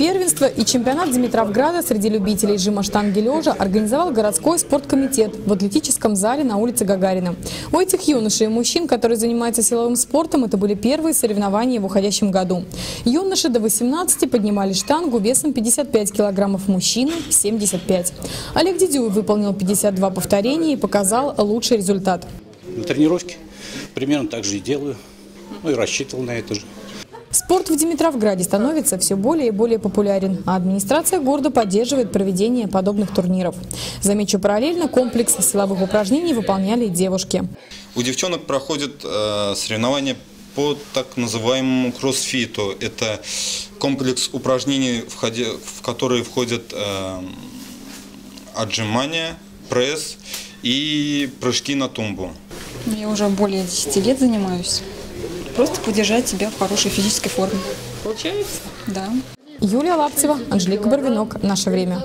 Первенство и чемпионат Димитровграда среди любителей жима штанги лежа организовал городской спорткомитет в атлетическом зале на улице Гагарина. У этих юношей и мужчин, которые занимаются силовым спортом, это были первые соревнования в уходящем году. Юноши до 18 поднимали штангу весом 55 килограммов, мужчины – 75. Олег Дедюев выполнил 52 повторения и показал лучший результат. На тренировке примерно так же и делаю. Ну и рассчитывал на это же. Спорт в Димитровграде становится все более и более популярен, а администрация города поддерживает проведение подобных турниров. Замечу параллельно, комплекс силовых упражнений выполняли и девушки. У девчонок проходят э, соревнования по так называемому кроссфиту. Это комплекс упражнений, в, ходе, в которые входят э, отжимания, пресс и прыжки на тумбу. Я уже более 10 лет занимаюсь. Просто поддержать себя в хорошей физической форме. Получается? Да. Юлия Лаптева, Анжелика Барвинок. Наше время.